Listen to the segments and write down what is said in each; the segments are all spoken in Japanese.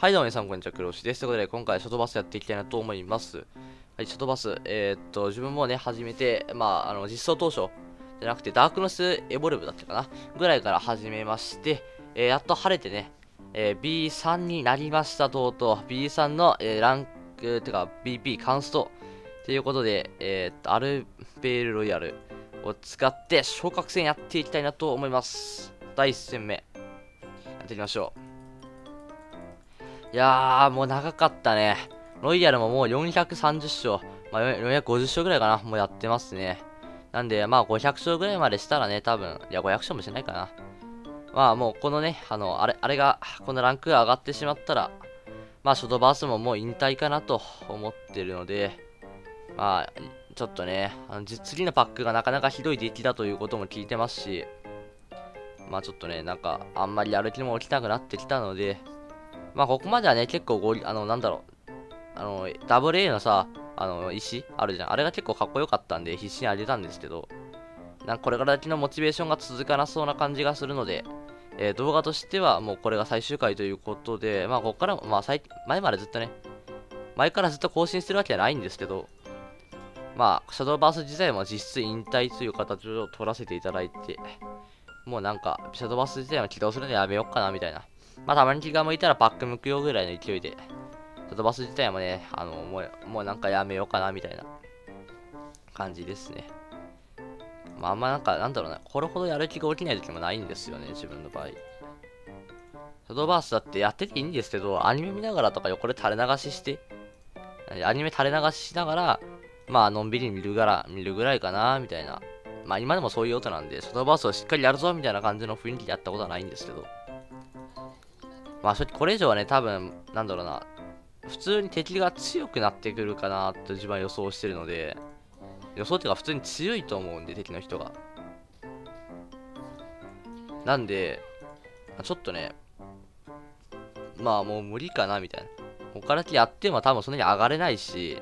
はい、どうも皆さん、こんにちは、クロシです。ということで、今回、ショートバスやっていきたいなと思います。はい、ショートバス、えー、っと、自分もね、始めて、まあ、あの、実装当初じゃなくて、ダークノスエボルブだったかな？ぐらいから始めまして、えー、やっと晴れてね、えー、B3 になりました、とうとう。B3 の、え、ランク、てか、BP カンスト。ということで、え、っと、アルベールロイヤルを使って、昇格戦やっていきたいなと思います。第1戦目、やっていきましょう。いやー、もう長かったね。ロイヤルももう430勝、まあ、450勝ぐらいかな、もうやってますね。なんで、まあ500勝ぐらいまでしたらね、多分、いや、500勝もしないかな。まあもうこのね、あの、あれ、あれが、このランクが上がってしまったら、まあショートバースももう引退かなと思ってるので、まあ、ちょっとね、あの次のパックがなかなかひどい出来だということも聞いてますし、まあちょっとね、なんか、あんまりやる気も起きなくなってきたので、まあ、ここまではね、結構ゴリ、あの、なんだろう。あの、WA のさ、あの、石あるじゃん。あれが結構かっこよかったんで、必死にあげたんですけど、なんかこれから先のモチベーションが続かなそうな感じがするので、えー、動画としてはもうこれが最終回ということで、まあ、ここからまあ、前までずっとね、前からずっと更新してるわけじゃないんですけど、まあ、シャドーバース自体も実質引退という形を取らせていただいて、もうなんか、シャドーバース自体も起動するのやめようかなみたいなまあ、たまに気が向いたらパック向くよぐらいの勢いで、ちょっとバス自体もね、あの、もう、もうなんかやめようかなみたいな感じですね。まあ、あんまなんか、なんだろうな、これほどやる気が起きない時もないんですよね、自分の場合。シャドバースだってやってていいんですけど、アニメ見ながらとか横で垂れ流しして、アニメ垂れ流ししながら、まあ、のんびり見るがら、見るぐらいかな、みたいな。まあ、今でもそういう音なんで、シャドーバースをしっかりやるぞ、みたいな感じの雰囲気でやったことはないんですけど。まあ、これ以上はね、多分、なんだろうな、普通に敵が強くなってくるかなと自分は予想してるので、予想っていうか普通に強いと思うんで、敵の人が。なんで、ちょっとね、まあもう無理かなみたいな。他だけやっても多分そんなに上がれないし、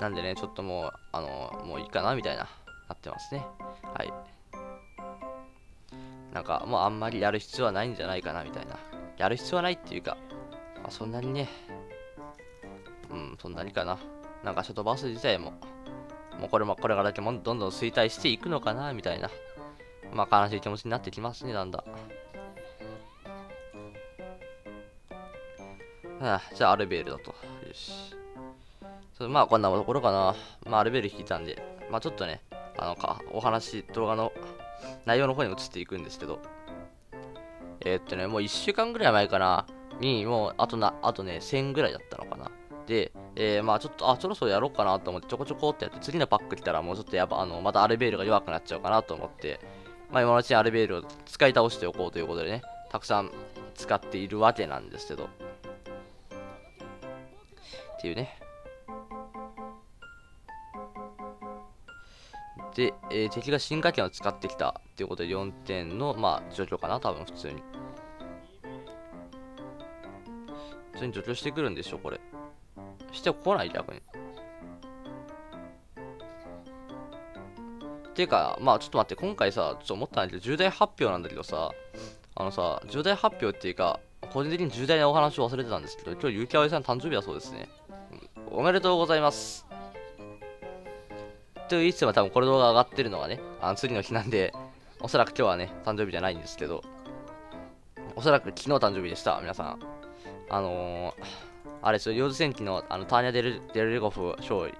なんでね、ちょっともう、あの、もういいかなみたいな、なってますね。はい。なんかもうあんまりやる必要はないんじゃないかなみたいな。やる必要はないっていうか、まあ、そんなにね、うん、そんなにかな。なんかショトバス自体も、もうこれもこれからだけもどんどん衰退していくのかなみたいな。まあ悲しい気持ちになってきますね、だんだん。はあ、じゃあアルベールだと。よし。そまあこんなところかな。まあアルベール引いたんで、まあちょっとね、あのか、お話、動画の内容の方に移っていくんですけど、えー、っとね、もう1週間ぐらい前かな、に、もう、あとな、あとね、1000ぐらいだったのかな。で、えー、まあちょっと、あ、そろそろやろうかなと思って、ちょこちょこってやって、次のパック来たら、もうちょっとやば、あの、またアルベールが弱くなっちゃうかなと思って、まあ今のうちにアルベールを使い倒しておこうということでね、たくさん使っているわけなんですけど、っていうね。で、えー、敵が進化権を使ってきたっていうことで4点の、まあ、状況かな、多分普通に。普通に除去してくるんでしょ、これ。してこない、逆に。っていうか、まあちょっと待って、今回さ、ちょっと思ったんだけど、重大発表なんだけどさ、あのさ、重大発表っていうか、個人的に重大なお話を忘れてたんですけど、今日、ゆうきあおいさん誕生日だそうですね。おめでとうございます。といつも多分この動画上がってるのはね、あの次の日なんで、おそらく今日はね、誕生日じゃないんですけど、おそらく昨日誕生日でした、皆さん。あのー、あれですよ、幼児戦記のあのターニャ・デルデルレゴフ勝利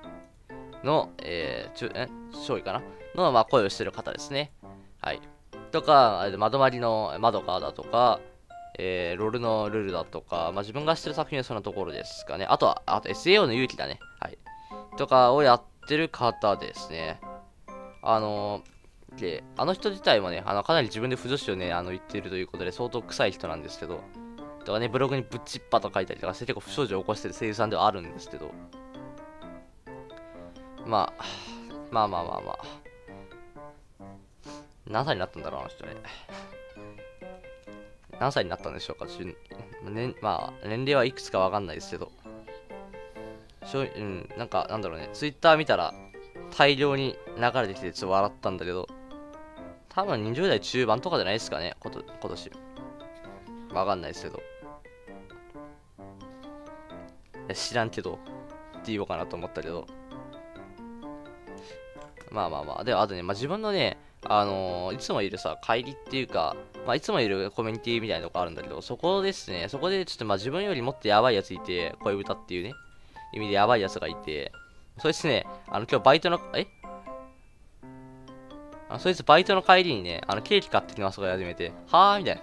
の、えー、中、え勝利かな？の、まあ、声をしてる方ですね。はい。とか、窓まりの窓かだとか、えー、ロールのルールだとか、まあ、自分が知ってる作品はそんなところですかね。あとは、あと SAO の勇気だね。はい。とかをやっってる方ですね。あので、あの人自体もね、あのかなり自分で不女子をね、あの言ってるということで相当臭い人なんですけど、とかね、ブログにぶっちっぱと書いたりとかして結構不祥事を起こしてる声優さんではあるんですけど、まあ、まあまあまあまあ。何歳になったんだろう、あの人ね。何歳になったんでしょうか、ね、まあ、年齢はいくつかわかんないですけど。しょうん、なんか、なんだろうね、ツイッター見たら、大量に流れてきて、ちょっと笑ったんだけど、多分20代中盤とかじゃないですかね、こと今年。わかんないですけど。いや知らんけど、って言おうかなと思ったけど。まあまあまあ。で、あとね、まあ、自分のね、あのー、いつもいるさ、帰りっていうか、まあ、いつもいるコミュニティみたいなとこあるんだけど、そこですね、そこでちょっとまあ自分よりもっとやばいやついて、恋歌っていうね、意味でやばいやつがいて、そいつね、あの今日バイトの、え？あそいつバイトの帰りにね、あのケーキ買ってきますとか始めて、はぁみたいな。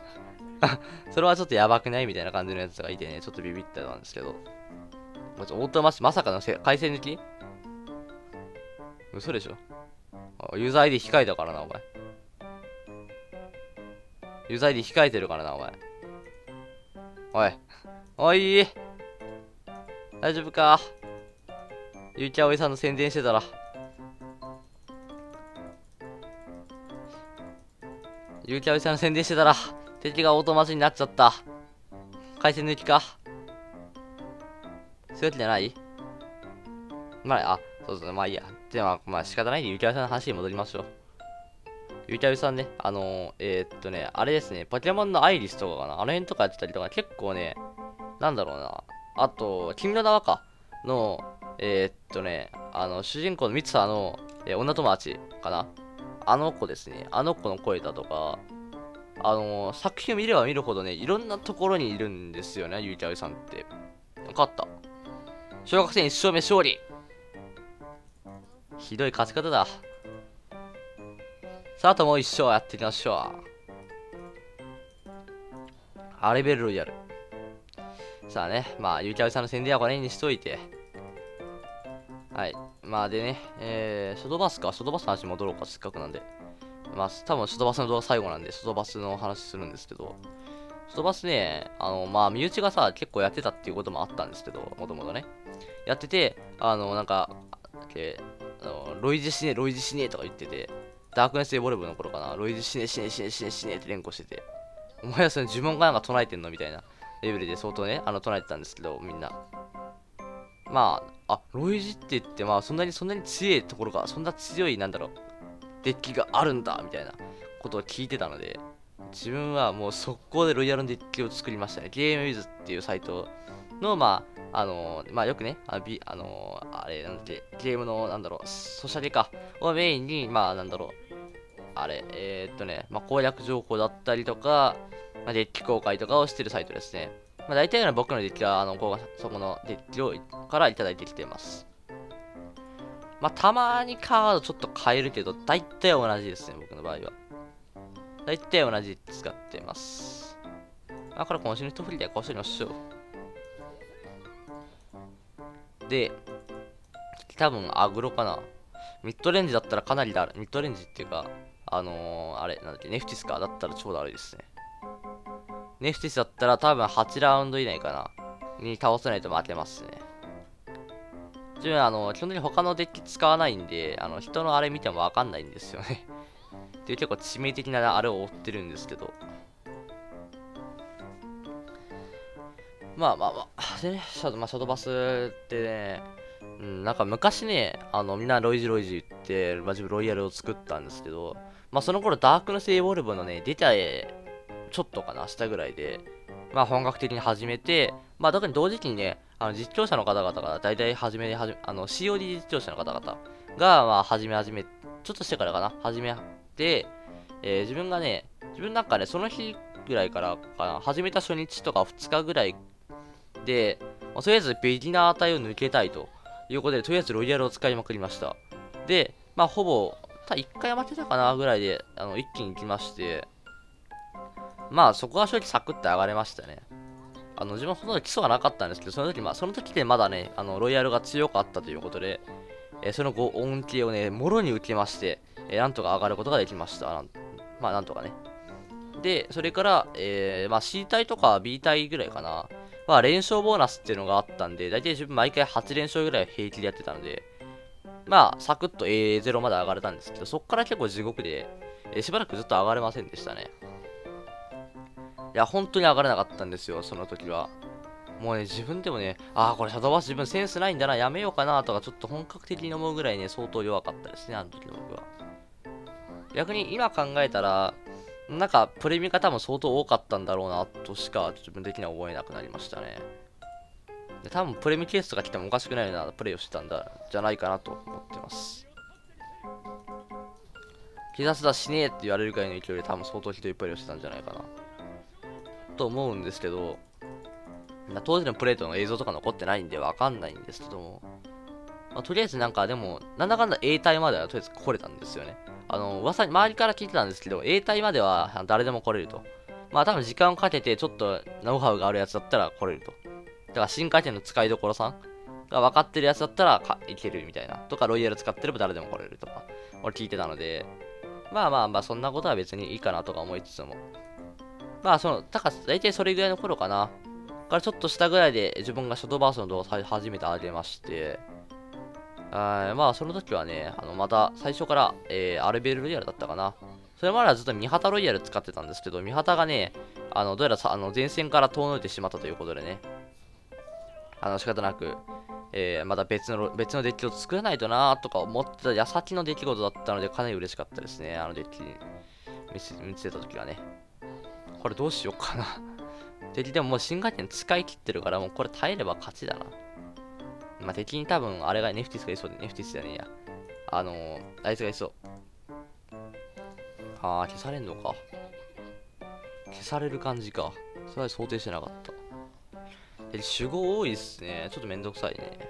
それはちょっとやばくないみたいな感じのやつがいてね、ちょっとビビったんですけど。オートマシ、まさかの回線抜き？嘘でしょ？ユーザー ID 控えたからな、お前。ユーザー ID 控えてるからな、お前。おい。おい大丈夫か？ゆうきあおいさんの宣伝してたら。ゆうきあおいさんの宣伝してたら、敵がオートマチになっちゃった。回線抜きか？そういうわけじゃない？まあ、あ、そうそう、まあいいや。では、まあ仕方ないんで、ゆうきあおいさんの話に戻りましょう。ゆきあおいさんね、あのー、えー、っとね、あれですね、ポケモンのアイリスとかかな、あの辺とかやってたりとか、結構ね、なんだろうな、あと、君の名はか、の、えー、っとね、あの、主人公のミツサの、えー、女友達かなあの子ですね。あの子の声だとか、あのー、作品を見れば見るほどね、いろんなところにいるんですよね、ゆうきあおさんって。勝った。小学生1勝目勝利ひどい勝ち方だ。さあ、あともう1勝やっていきましょう。アレベルロイヤル。さあね、まあ、ゆうきあおいさんの宣伝はこれにしといて。はい。まあでね、えー、ショドバスか、ショドバスの話戻ろうか、せっかくなんで。まあ、多分ショドバスの動画最後なんで、ショドバスの話するんですけど、ショドバスね、あの、まあ、身内がさ、結構やってたっていうこともあったんですけど、もともとね。やってて、あの、なんか、けあのロイジ死ね、ロイジ死ねとか言ってて、ダークネスエボルブの頃かな、ロイジ死ね、死ね、死ね、死ね、死ねって連呼してて、お前はその呪文がなんか唱えてんのみたいなレベルで相当ね、あの唱えてたんですけど、みんな。まあ、あ、ロイジって言って、まあ、そんなに、そんなに強いところが、そんな強い、なんだろう、デッキがあるんだ、みたいなことを聞いてたので、自分はもう速攻でロイヤルのデッキを作りましたね。ゲームウィズっていうサイトの、まあ、あのー、まあ、よくね、あの、あのー、あれ、なんて、ゲームの、なんだろう、ソシャゲか、をメインに、まあ、なんだろう、あれ、えー、っとね、まあ、攻略情報だったりとか、まあ、デッキ公開とかをしてるサイトですね。まあ、大体の僕のデッキは、あの、こそこのデッキをからいただいてきています。まあ、たまにカードちょっと変えるけど、大体同じですね、僕の場合は。大体同じ使ってます。まあ、これ今週の一振りでこうしてみましょう。で、多分アグロかな。ミッドレンジだったらかなりだ。ミッドレンジっていうか、あのー、あれ、なんだっけ、ネフティスかだったら超だるいですね。ネフティスだったら多分8ラウンド以内かな。に倒せないと負けますね。自分、あの、基本的に他のデッキ使わないんで、あの、人のあれ見てもわかんないんですよね っていう結構致命的なあれを追ってるんですけど。まあまあまあ。でね、シャド,、まあ、シャドバスってね、うん、なんか昔ね、あの、みんなロイジロイジ言って、まあ、自分ロイヤルを作ったんですけど、まあその頃ダークネスエボルブのね、出たちょっとかな、したぐらいで、まあ本格的に始めて、まあ特に同時期にね、あの実況者の方々が大体始め、あの COD 実況者の方々が、まあ始め始め、ちょっとしてからかな、始めて、えー、自分がね、自分なんかね、その日ぐらいからかな、始めた初日とか2日ぐらいで、まあ、とりあえずビギナー帯を抜けたいと。いうことで、とりあえずロイヤルを使いまくりました。で、まあほぼ、た1回負けたかなぐらいで、あの一気に行きまして、まあそこは正直サクッと上がれましたね。あの自分ほとんど基礎がなかったんですけど、その時、まあその時でまだね、あのロイヤルが強かったということで、えー、その後恩恵をね、もろに受けまして、えー、なんとか上がることができました。まあなんとかね。で、それから、えー、まあ C 体とか B 体ぐらいかな。まあ連勝ボーナスっていうのがあったんで、だいたい自分毎回8連勝ぐらい平気でやってたので、まあサクッと A0 まで上がれたんですけど、そこから結構地獄で、えー、しばらくずっと上がれませんでしたね。いや、本当に上がれなかったんですよ、その時は。もうね、自分でもね、ああ、これシャドーバス自分センスないんだな、やめようかなとか、ちょっと本格的に思うぐらいね、相当弱かったですね、あの時の僕は。逆に今考えたら、なんか、プレミが多分相当多かったんだろうな、としか自分的には覚えなくなりましたね。で多分、プレミケースとか来てもおかしくないようなプレイをしてたんだ、じゃないかなと思ってます。ひたすら死ねえって言われるぐらいの勢いで多分相当ひどいプレイをしてたんじゃないかな。と思うんですけど、当時のプレートの映像とか残ってないんでわかんないんですけども、まあ、とりあえずなんかでも、なんだかんだ A 体まではとりあえず来れたんですよね。あの、噂に、周りから聞いてたんですけど、A 体までは誰でも来れると。まあ多分時間をかけてちょっとノウハウがあるやつだったら来れると。だから新回転の使いどころさんが分かってるやつだったらかいけるみたいな。とかロイヤル使ってれば誰でも来れるとか、俺聞いてたので、まあまあまあそんなことは別にいいかなとか思いつつも。まあその、だから大体それぐらいの頃かな。からちょっとしたぐらいで自分がショートバースの動画を初めて上げまして、あまあ、その時はね、あの、また最初から、えー、アルベルロイヤルだったかな。それまではずっとミハタロイヤル使ってたんですけど、ミハタがね、あの、どうやらさあの前線から遠のいてしまったということでね、あの、仕方なく、えー、また別の、別のデッキを作らないとなーとか思ってた矢先の出来事だったので、かなり嬉しかったですね、あのデッキ見せ見せた時はね。これどうしようかな 敵でももう新概念使い切ってるから、もうこれ耐えれば勝ちだな。まあ、敵に多分、あれがネフティスがいそうで、ネフティスじゃねえや。あのー、あいつがいそう。ああ、消されんのか。消される感じか。それは想定してなかった。で、守護多いっすね。ちょっとめんどくさいね。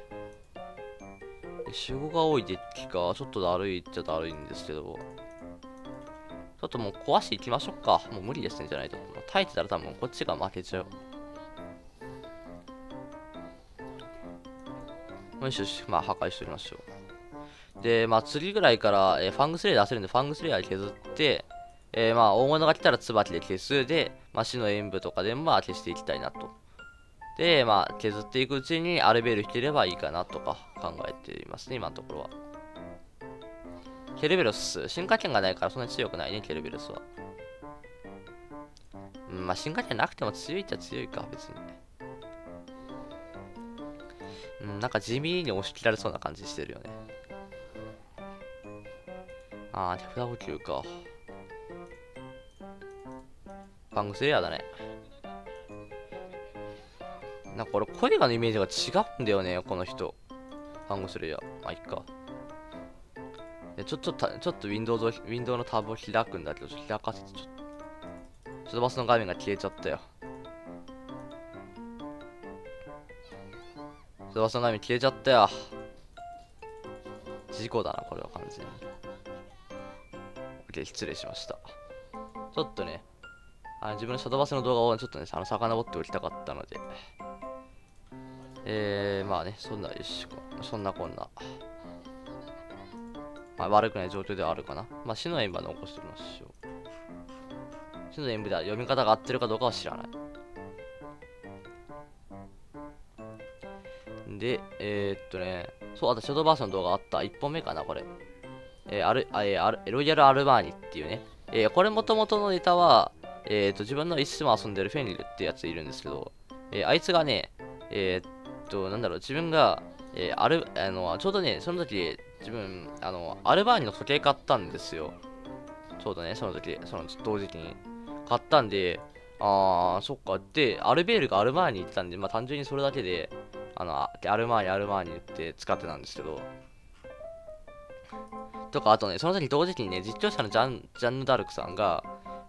守護が多いデッキか。ちょっとだるいっちゃだるいんですけど。ちょっともう壊していきましょうか。もう無理ですね、じゃないと。もう耐えてたら多分こっちが負けちゃう。よしよし、まあ破壊しておきましょう。で、まあ次ぐらいから、えー、ファングスレイ出せるんで、ファングスレイヤー削って、えー、まあ大物が来たら椿で消す。で、まあ死の演武とかでもまあ消していきたいなと。で、まあ削っていくうちにアルベール引ければいいかなとか考えていますね、今のところは。ケルベロス、進化権がないからそんなに強くないね、ケルベロスは。うん、まあ進化権なくても強いっちゃ強いか、別に。うん、なんか地味に押し切られそうな感じしてるよね。あー、手札補給か。ファングスレアだね。なんか俺、声がのイメージが違うんだよね、この人。ファングスレア。まあ、いっか。ちょ、ちょっと、ちょっとウィンドウウィンドウのタブを開くんだけど、開かせてちょっと。ちょっとバスの画面が消えちゃったよ。翼の波消えちゃったよ。事故だな、これは完全に。OK、失礼しました。ちょっとね、あ自分のシャドバスの動画をちょっとね、あの、遡っておきたかったので。えー、まあね、そんな、よし、そんなこんな。まあ、悪くない状況ではあるかな。まあ、死の演舞残しておきましょう。死の演舞では読み方が合ってるかどうかは知らない。で、えー、っとね、そう、あとシャドーバースの動画あった。1本目かな、これ。えー、ある、あえー、あるロイヤルアルバーニっていうね。えー、これもともとのネタは、え、っと、自分の一緒も遊んでるフェニルってやついるんですけど、え、あいつがね、え、っと、なんだろう、自分が、えー、ある、あの、ちょうどね、その時、自分、あの、アルバーニの時計買ったんですよ。ちょうどね、その時、その同時期に。買ったんで、あー、そっか。で、アルベールがアルバーニ行ってたんで、まあ単純にそれだけで、あの、アルマーニ、アルマーニって使ってたんですけど、とか、あとね、その時同時期にね、実況者のジャンジャンヌ・ダルクさんが、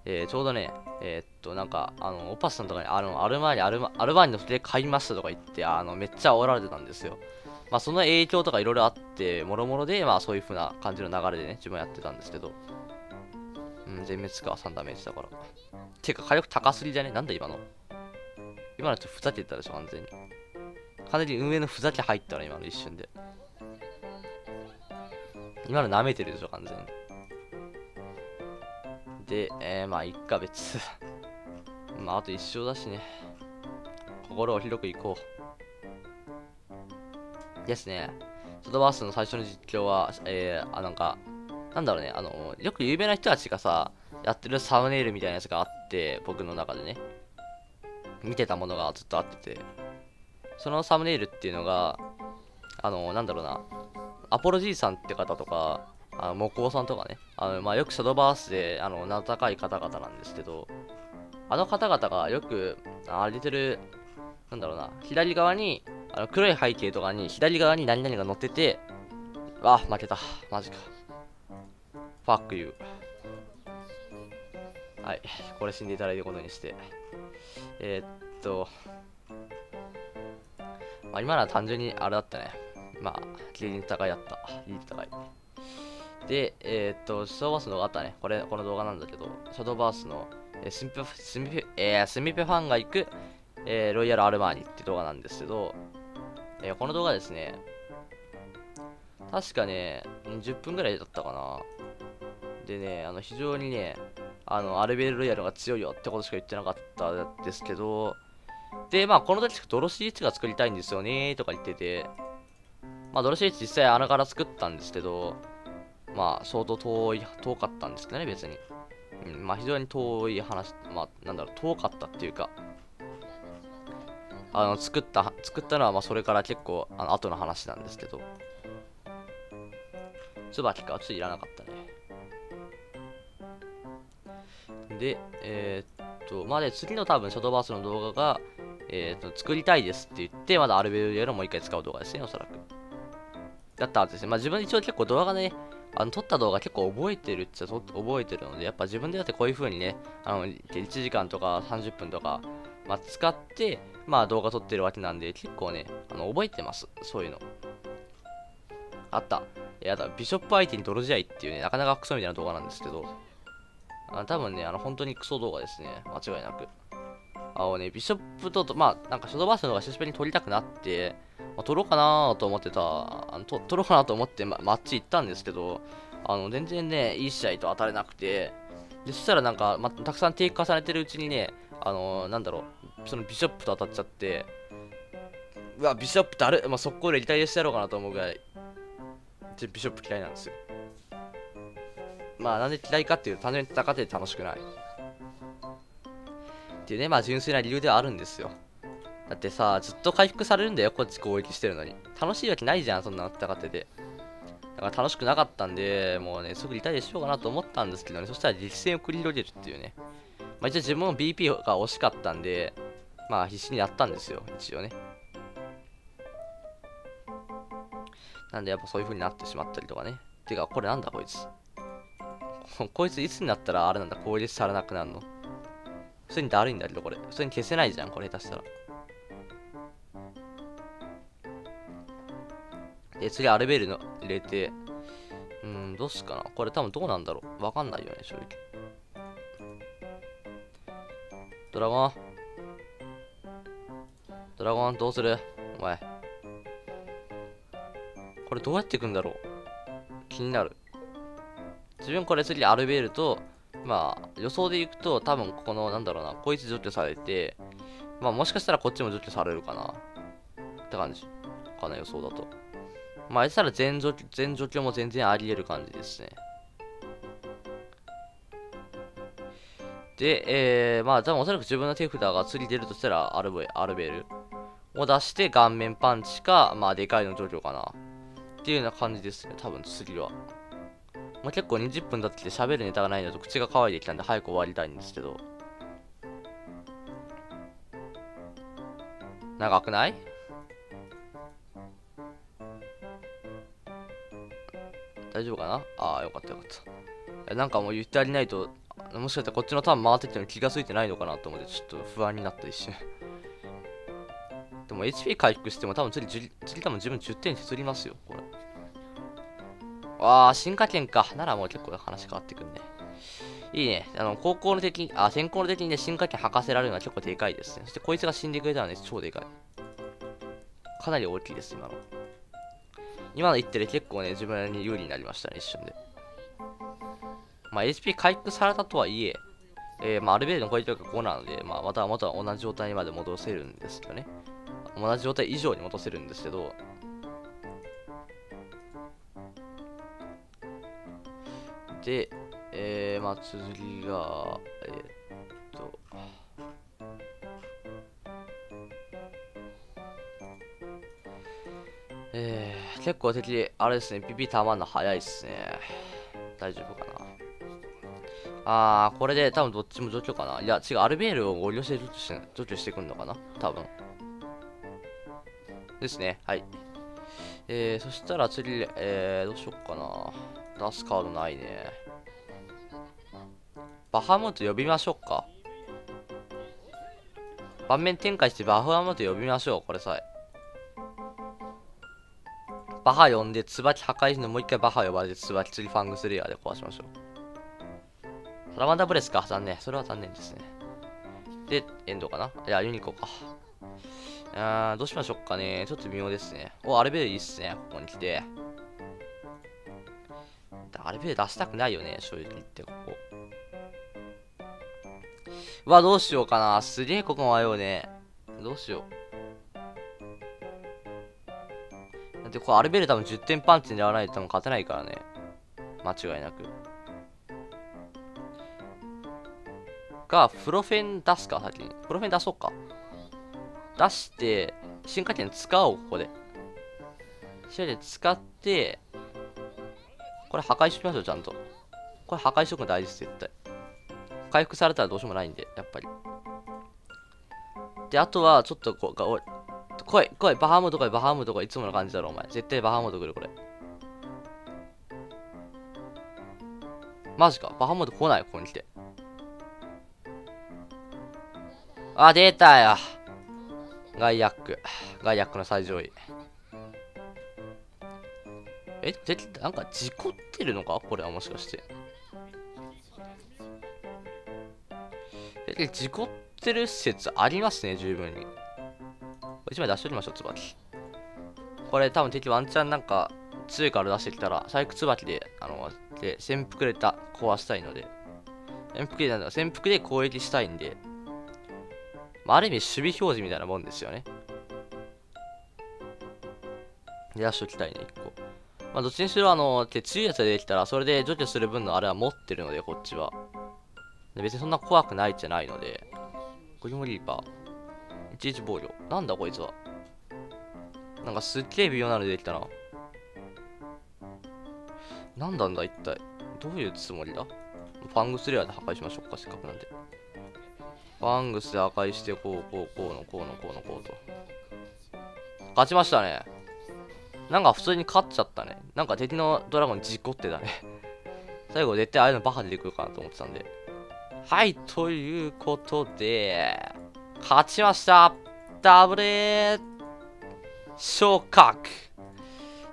えー、ちょうどね、えー、っと、なんか、あの、オパスさんとかに、あの、アルマーニ、アルマアルバーニの筆買いましたとか言って、あの、めっちゃ煽られてたんですよ。まあ、その影響とかいろいろあって、もろもろで、まあ、そういう風な感じの流れでね、自分やってたんですけど、うん、全滅か、3ダメージだから。てか、火力高すぎじゃね？なんだ今の。今のちょっとふざけてたでしょ、完全に。かなり運営のふざけ入ったら今の一瞬で。今の舐めてるでしょ、完全に。で、えー、まあ、いっか、別。まあ、あと一生だしね。心を広くいこう。ですね。ソドバースの最初の実況は、えー、あ、なんか、なんだろうね、あの、よく有名な人たちがさ、やってるサムネイルみたいなやつがあって、僕の中でね。見てたものがずっとあってて。そのサムネイルっていうのが、あの、なんだろうな、アポロじいさんって方とか、あの、木工さんとかね、あの、まあ、よくシャドーバースで、あの、名高い方々なんですけど、あの方々がよく、あれてる、なんだろうな、左側に、あの黒い背景とかに、左側に何々が載ってて、あ、負けた。マジか。ファックユー。はい。これ死んでいただいてことにして。えー、っと、まあ、今のは単純にあれだったね。まあ、ギリギリ高いだった。ギリギリ高い。で、えー、っと、シャドーバースの動画あったね。これ、この動画なんだけど、シャドーバースの、えー、スミペ、スミペ、えー、スミペファンが行く、えー、ロイヤルアルマーニって動画なんですけど、えー、この動画ですね、確かね、10分ぐらいだったかな。でね、あの、非常にね、あの、アルベルロイヤルが強いよってことしか言ってなかったですけど、で、まあ、この時、ドロシーチが作りたいんですよねとか言ってて、まあ、ドロシーチ実際穴から作ったんですけど、まあ、相当遠い、遠かったんですけどね、別に。うん、まあ、非常に遠い話、まあ、なんだろう、遠かったっていうか、あの、作った、作ったのは、まあ、それから結構、あの、後の話なんですけど、椿か、ちょっといらなかったね。で、えー、っと、まあ、で、次の多分、ショートバースの動画が、えー、っと、作りたいですって言って、まだアルベルやるもう一回使う動画ですね、おそらく。だったはずですね。まあ、自分一応結構動画ね、あの撮った動画結構覚えてるっちゃ覚えてるので、やっぱ自分でやってこういう風にね、あの1時間とか30分とか、まあ、使って、まあ動画撮ってるわけなんで、結構ね、あの覚えてます。そういうの。あった。いやだ、ビショップ相手に泥試合っていうね、なかなかクソみたいな動画なんですけど、あ多分ね、あの、本当にクソ動画ですね。間違いなく。あのね、ビショップと、まあ、なんかショーバースの方が久しぶりに撮りたくなって、まあ、撮ろうかなと思ってた、あの撮ろうかなと思って、ま、マッチ行ったんですけど、あの、全然ね、いい試合と当たれなくて、で、そしたらなんか、ま、たくさんテイク重ねてるうちにね、あのー、なんだろう、そのビショップと当たっちゃって、うわ、ビショップ誰、まあ、速攻でリタイアしてやろうかなと思うぐらい、ビショップ嫌いなんですよ。まあ、なんで嫌いかっていうと、単純に戦ってて楽しくない。っていうね、まあ、純粋な理由ではあるんですよ。だってさ、ずっと回復されるんだよ、こっち攻撃してるのに。楽しいわけないじゃん、そんなの戦ってて。だから楽しくなかったんで、もうね、すぐリタイアしようかなと思ったんですけどね、そしたら実戦を繰り広げるっていうね。まあ一応自分も BP が惜しかったんで、まあ必死にやったんですよ、一応ね。なんでやっぱそういう風になってしまったりとかね。てか、これなんだこいつ。こいついつになったらあれなんだ、攻撃されなくなるの？普通にだるいんだけど、これ。普通に消せないじゃん、これ下手したら。で、次、アルベールの入れて、うん、どうすかな？これ多分どうなんだろう。わかんないよね、正直。ドラゴン。ドラゴン、どうする？お前。これどうやっていくんだろう？気になる。自分これ次アルベールと、まあ、予想でいくと、多分ここの、なんだろうな、こいつ除去されて、まあ、もしかしたらこっちも除去されるかな。って感じ。かな、予想だと。まあ、あいつら全除去、全除去も全然あり得る感じですね。で、えー、まあ、多分おそらく自分の手札が釣り出るとしたらアルベ、アルベールを出して顔面パンチか、まあ、でかいの除去かな。っていうような感じですね、多分次は。まあ、結構20分経ってきて喋るネタがないのと口が乾いてきたんで早く終わりたいんですけど。長くない？大丈夫かな？ああ、よかったよかった。なんかもう言ってありないと、もしかしたらこっちのターン回ってきても気がついてないのかなと思って、ちょっと不安になった一瞬。でも HP 回復しても多分次、次多分自分10点削りますよ、これ。ああ、進化圏か。ならもう結構話変わってくんね。いいね。あの、高校の敵に、あ、先行の敵にね、進化圏吐かせられるのは結構でかいですね。そしてこいつが死んでくれたのね、超でかい。かなり大きいです、今の。今の一手で結構ね、自分に有利になりましたね、一瞬で。まあ、HP 回復されたとはいえ、えー、まあ、アルベールの攻撃力が5なので、まあ、またまた同じ状態にまで戻せるんですよね。同じ状態以上に戻せるんですけど、で、えー、まあ、続きが、えー、っと、えー、結構敵、あれですね、ピピたまんの早いっすね。大丈夫かな。あー、これで多分どっちも除去かな。いや、違う、アルベールをご利用して除去して除去してくんのかな？多分。ですね。はい。えー、そしたら次、えー、どうしよっかな。出すカードないね。バハムート呼びましょうか。盤面展開してバハムート呼びましょう、これさえ。バハ呼んで、ツバキ破壊してもう一回バハ呼ばれて、ツバキ釣りファングスレイヤーで壊しましょう。サラマンダブレスか。残念。それは残念ですね。で、エンドかないや、ユニコか。あー、どうしましょうかね。ちょっと微妙ですね。お、アルベールいいっすね。ここに来て。アルベール出したくないよね。正直言って、ここ。うわ、どうしようかな。すげえここ迷うね。どうしよう。だってこれアルベル多分10点パンチにやらないと多分勝てないからね。間違いなく。が、プロフェン出すか、先に。プロフェン出そうか。出して、進化点使おう、ここで。進化点使って、これ破壊しときましょう、ちゃんと。これ破壊しとくの大事です、絶対。回復されたらどうしようもないんで、やっぱり。で、あとは、ちょっとこう、がおい、来い、来い、バハムート来い、バハムート来い、いつもの感じだろ、お前。絶対バハムート来る、これ。マジか、バハムート来ない、ここに来て。あ、出たよ。ガイアック。ガイアックの最上位。え、で、なんか事故ってるのか？これはもしかして。え、事故ってる説ありますね、十分に。1枚出しときましょう、ツバキ。これ多分敵ワンチャンなんか強いから出してきたら、最悪ツバキで、あの、で、潜伏レタ壊したいので、潜伏で、潜伏で攻撃したいんで、まあ、ある意味守備表示みたいなもんですよね。出しときたいね、1個。まあ、どっちにしろ、あの、手強いやつが出てきたら、それで除去する分のあれは持ってるので、こっちは。別にそんな怖くないじゃないので、ゴリモリーパー。一日防御。なんだこいつは。なんかすっげえ微妙なの出てきたな。なんなんだ一体。どういうつもりだ？ファングスレアで破壊しましょうか、せっかくなんで。ファングスで破壊して、こう、こう、こうの、こうの、こうの、こうと。勝ちましたね。なんか普通に勝っちゃったね。なんか敵のドラゴン事故ってたね。最後絶対ああいうのバカ出てくるかなと思ってたんで。はい、ということで、勝ちましたダブル A 昇格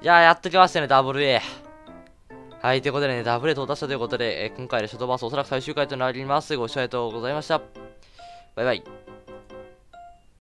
いややっときましたね、ダブル A。はい、ということでね、ダブル A 到達したということで、え、今回のショートバースおそらく最終回となります。ご視聴ありがとうございました。バイバイ。